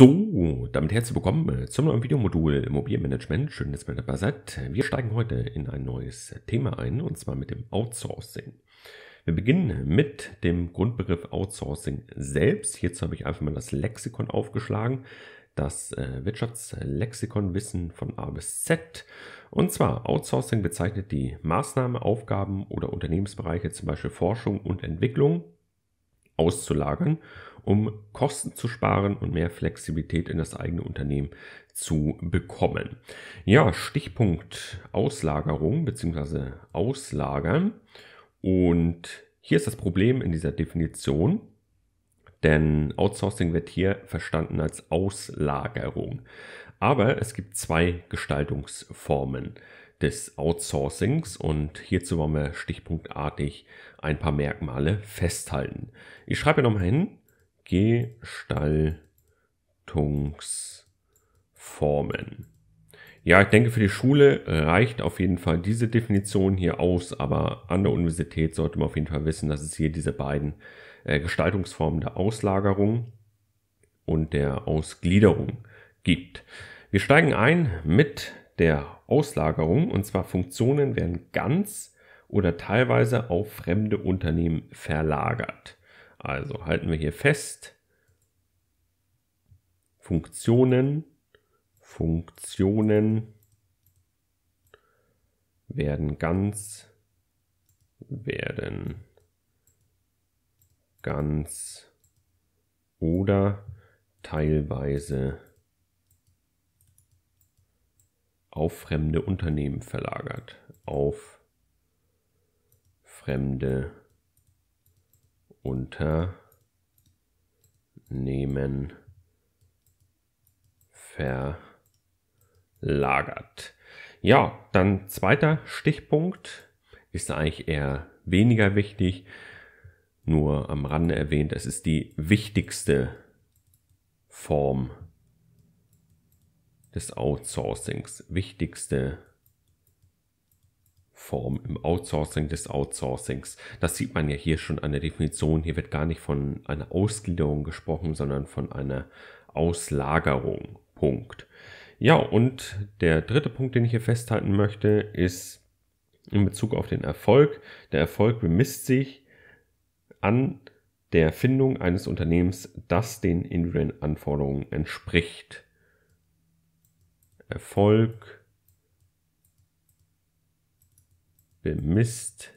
So, damit herzlich willkommen äh, zum neuen Videomodul Immobilienmanagement. Schön, dass ihr dabei seid. Wir steigen heute in ein neues Thema ein, und zwar mit dem Outsourcing. Wir beginnen mit dem Grundbegriff Outsourcing selbst. Hierzu habe ich einfach mal das Lexikon aufgeschlagen, das äh, Wirtschaftslexikon Wissen von A bis Z. Und zwar Outsourcing bezeichnet die Maßnahme, Aufgaben oder Unternehmensbereiche, zum Beispiel Forschung und Entwicklung, auszulagern um Kosten zu sparen und mehr Flexibilität in das eigene Unternehmen zu bekommen. Ja, Stichpunkt Auslagerung bzw. Auslagern. Und hier ist das Problem in dieser Definition, denn Outsourcing wird hier verstanden als Auslagerung. Aber es gibt zwei Gestaltungsformen des Outsourcings und hierzu wollen wir stichpunktartig ein paar Merkmale festhalten. Ich schreibe nochmal hin, Gestaltungsformen. Ja, ich denke, für die Schule reicht auf jeden Fall diese Definition hier aus, aber an der Universität sollte man auf jeden Fall wissen, dass es hier diese beiden äh, Gestaltungsformen der Auslagerung und der Ausgliederung gibt. Wir steigen ein mit der Auslagerung und zwar Funktionen werden ganz oder teilweise auf fremde Unternehmen verlagert. Also halten wir hier fest. Funktionen, Funktionen werden ganz, werden ganz oder teilweise auf fremde Unternehmen verlagert. Auf fremde Unternehmen verlagert. Ja, dann zweiter Stichpunkt ist eigentlich eher weniger wichtig, nur am Rande erwähnt, es ist die wichtigste Form des Outsourcings, wichtigste Form im Outsourcing des Outsourcings. Das sieht man ja hier schon an der Definition. Hier wird gar nicht von einer Ausgliederung gesprochen, sondern von einer Auslagerung. Punkt. Ja, und der dritte Punkt, den ich hier festhalten möchte, ist in Bezug auf den Erfolg. Der Erfolg bemisst sich an der Findung eines Unternehmens, das den individuellen Anforderungen entspricht. Erfolg bemisst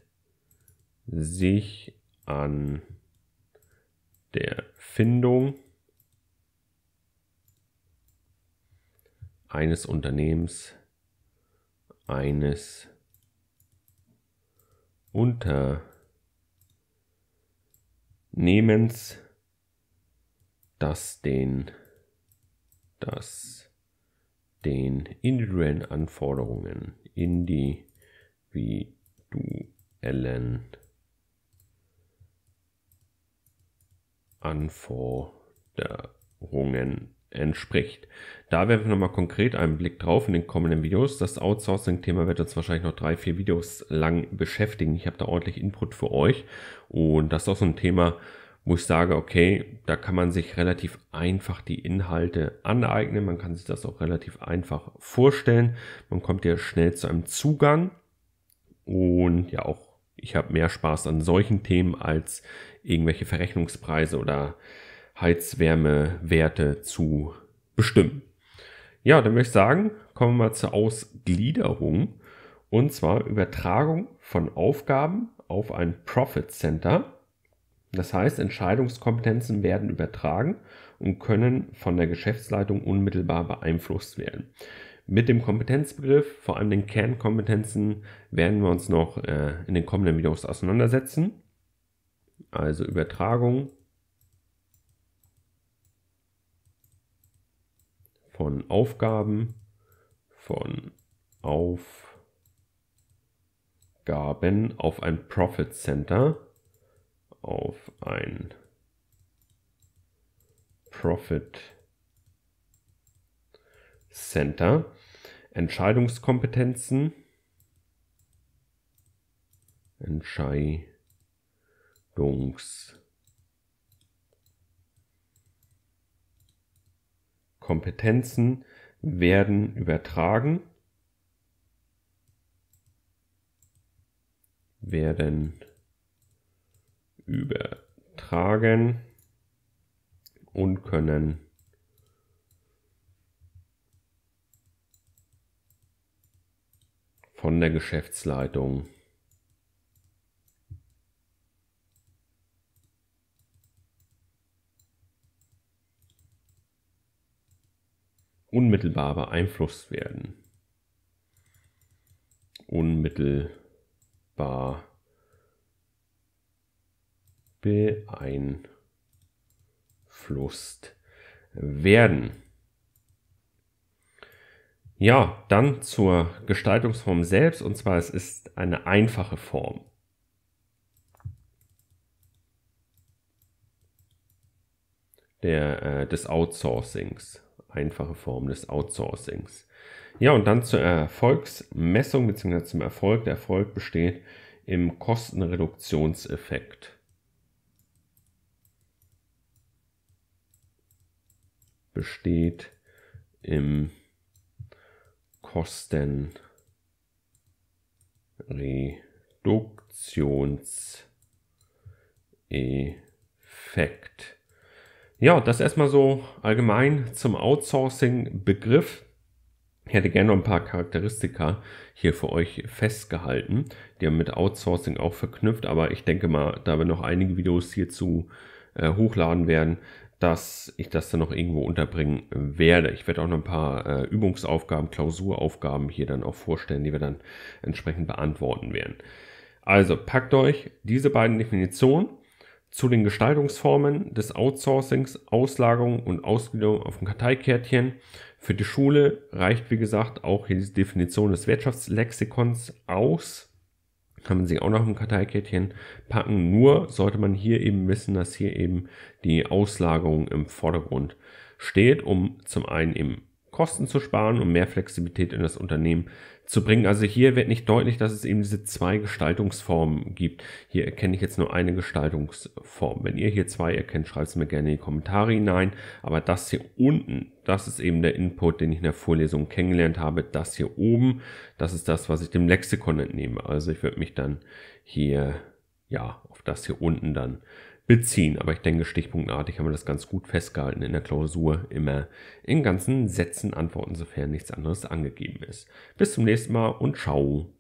sich an der Findung eines Unternehmens, eines Unternehmens, das den, das den individuellen Anforderungen in die individuellen Anforderungen entspricht. Da werfen wir nochmal konkret einen Blick drauf in den kommenden Videos. Das Outsourcing-Thema wird uns wahrscheinlich noch drei, vier Videos lang beschäftigen. Ich habe da ordentlich Input für euch und das ist auch so ein Thema, wo ich sage, okay, da kann man sich relativ einfach die Inhalte aneignen. Man kann sich das auch relativ einfach vorstellen. Man kommt ja schnell zu einem Zugang und ja, auch ich habe mehr Spaß an solchen Themen als irgendwelche Verrechnungspreise oder Heizwärmewerte zu bestimmen. Ja, dann würde ich sagen, kommen wir mal zur Ausgliederung. Und zwar Übertragung von Aufgaben auf ein Profit Center. Das heißt, Entscheidungskompetenzen werden übertragen und können von der Geschäftsleitung unmittelbar beeinflusst werden. Mit dem Kompetenzbegriff, vor allem den Kernkompetenzen, werden wir uns noch äh, in den kommenden Videos auseinandersetzen. Also Übertragung von Aufgaben, von Aufgaben auf ein Profit Center, auf ein Profit Center. Center, Entscheidungskompetenzen, Entscheidungskompetenzen, Kompetenzen werden übertragen, werden übertragen und können von der Geschäftsleitung unmittelbar beeinflusst werden. Unmittelbar beeinflusst werden. Ja, dann zur Gestaltungsform selbst, und zwar es ist eine einfache Form. Der, äh, des Outsourcings einfache Form des Outsourcings. Ja, und dann zur Erfolgsmessung bzw. zum Erfolg. Der Erfolg besteht im Kostenreduktionseffekt. Besteht im Kostenreduktionseffekt. Ja, das erstmal so allgemein zum Outsourcing-Begriff. Ich hätte gerne noch ein paar Charakteristika hier für euch festgehalten, die haben mit Outsourcing auch verknüpft, aber ich denke mal, da wir noch einige Videos hierzu äh, hochladen werden, dass ich das dann noch irgendwo unterbringen werde. Ich werde auch noch ein paar äh, Übungsaufgaben, Klausuraufgaben hier dann auch vorstellen, die wir dann entsprechend beantworten werden. Also packt euch diese beiden Definitionen zu den Gestaltungsformen des Outsourcings, Auslagerung und Ausgliederung auf dem Karteikärtchen. Für die Schule reicht, wie gesagt, auch hier die Definition des Wirtschaftslexikons aus. Kann man sich auch noch im Karteikärtchen packen. Nur sollte man hier eben wissen, dass hier eben die Auslagerung im Vordergrund steht, um zum einen eben Kosten zu sparen und mehr Flexibilität in das Unternehmen zu bringen. Also hier wird nicht deutlich, dass es eben diese zwei Gestaltungsformen gibt. Hier erkenne ich jetzt nur eine Gestaltungsform. Wenn ihr hier zwei erkennt, schreibt es mir gerne in die Kommentare hinein. Aber das hier unten, das ist eben der Input, den ich in der Vorlesung kennengelernt habe. Das hier oben, das ist das, was ich dem Lexikon entnehme. Also ich würde mich dann hier, ja, auf das hier unten dann beziehen. Aber ich denke, stichpunktartig haben wir das ganz gut festgehalten in der Klausur. Immer in ganzen Sätzen antworten, sofern nichts anderes angegeben ist. Bis zum nächsten Mal und ciao.